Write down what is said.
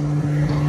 Yes.